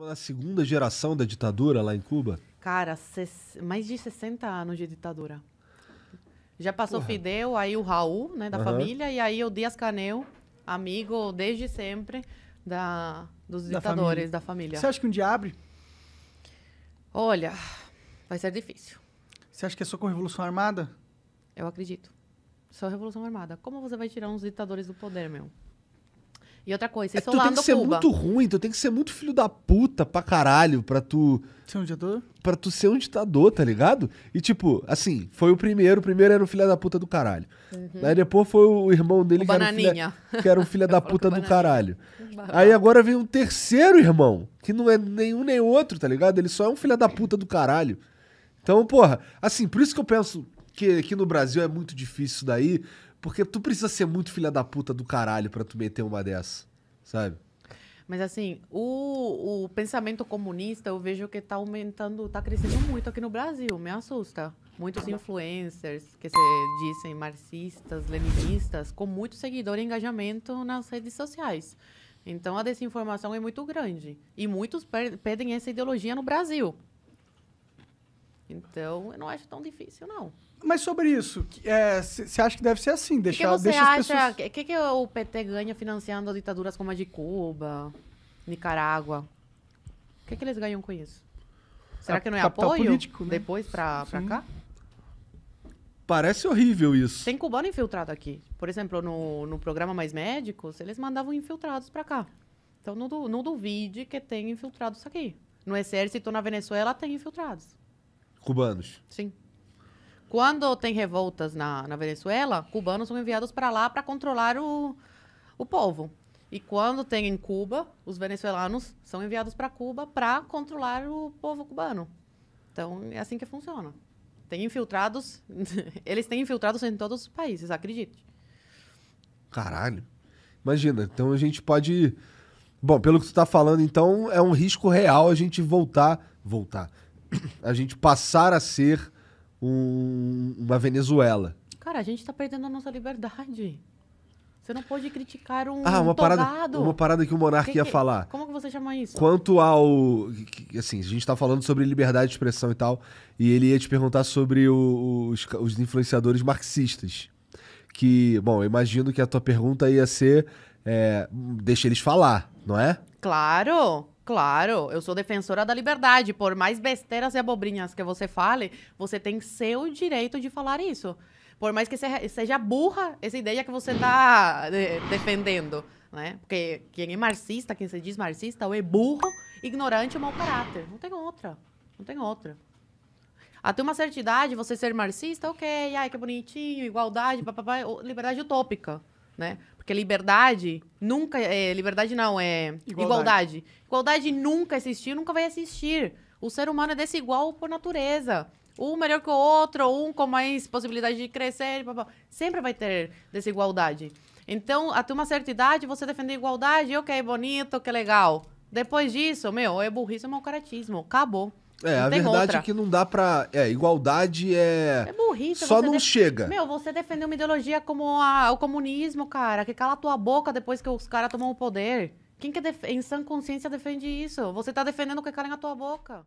Na segunda geração da ditadura lá em Cuba? Cara, mais de 60 anos de ditadura. Já passou Porra. Fidel, aí o Raul, né, da uhum. família, e aí o Dias Canel, amigo desde sempre da, dos da ditadores família. da família. Você acha que um dia abre? Olha, vai ser difícil. Você acha que é só com Revolução Armada? Eu acredito. Só Revolução Armada. Como você vai tirar uns ditadores do poder, meu? E outra coisa, vocês é, tu tem que ser Cuba. muito ruim, tu tem que ser muito filho da puta pra caralho pra tu. Ser um ditador? Pra tu ser um ditador, tá ligado? E tipo, assim, foi o primeiro, o primeiro era um filho da puta do caralho. Uhum. Aí depois foi o irmão dele o que, era um filho, que era um filho da puta do caralho. Aí agora vem um terceiro irmão, que não é nenhum nem outro, tá ligado? Ele só é um filho da puta do caralho. Então, porra, assim, por isso que eu penso que aqui no Brasil é muito difícil isso daí, porque tu precisa ser muito filha da puta do caralho pra tu meter uma dessa, sabe? Mas assim, o, o pensamento comunista eu vejo que está aumentando, está crescendo muito aqui no Brasil, me assusta. Muitos influencers que se dizem marxistas, leninistas, com muito seguidor e engajamento nas redes sociais. Então a desinformação é muito grande. E muitos pedem essa ideologia no Brasil. Então eu não acho tão difícil, não. Mas sobre isso, você é, acha que deve ser assim? Deixar, o que você deixa acha? O pessoas... que, que o PT ganha financiando ditaduras como a de Cuba, Nicarágua? O que, que eles ganham com isso? Será que não é apoio político, né? depois para cá? Parece horrível isso. Tem cubano infiltrado aqui. Por exemplo, no, no programa Mais Médicos, eles mandavam infiltrados para cá. Então não, não duvide que tem infiltrados aqui. No exército na Venezuela tem infiltrados. Cubanos? Sim. Quando tem revoltas na, na Venezuela, cubanos são enviados para lá para controlar o, o povo. E quando tem em Cuba, os venezuelanos são enviados para Cuba para controlar o povo cubano. Então, é assim que funciona. Tem infiltrados, eles têm infiltrados em todos os países, acredite. Caralho. Imagina, então a gente pode. Bom, pelo que tu tá falando, então é um risco real a gente voltar. Voltar. A gente passar a ser um, uma Venezuela. Cara, a gente tá perdendo a nossa liberdade. Você não pode criticar um Ah, uma parada, uma parada que o monarca que, ia falar. Como que você chama isso? Quanto ao... Assim, a gente tá falando sobre liberdade de expressão e tal, e ele ia te perguntar sobre o, os, os influenciadores marxistas. Que, bom, eu imagino que a tua pergunta ia ser... É, deixa eles falar, não é? Claro! Claro, eu sou defensora da liberdade. Por mais besteiras e abobrinhas que você fale, você tem seu direito de falar isso. Por mais que seja burra essa ideia que você está de, defendendo. Né? Porque quem é marxista, quem se diz marxista, ou é burro, ignorante ou mau caráter. Não tem outra. Não tem outra. Até uma certa idade, você ser marxista, ok, ai, que bonitinho, igualdade, papapá, liberdade utópica né? Porque liberdade nunca. É, liberdade não, é igualdade. igualdade. Igualdade nunca existiu, nunca vai existir. O ser humano é desigual por natureza. Um melhor que o outro, um com mais possibilidade de crescer. Sempre vai ter desigualdade. Então, até uma certa idade, você defender igualdade, ok, bonito, que legal. Depois disso, meu, é burrice, é mau caratismo. Acabou. É, não a verdade outra. é que não dá pra. É, igualdade é. É burrice. Só não def... chega. Meu, você defendeu uma ideologia como a, o comunismo, cara, que cala tua boca depois que os caras tomam o poder. Quem que def... em sã consciência defende isso? Você tá defendendo que calem a tua boca.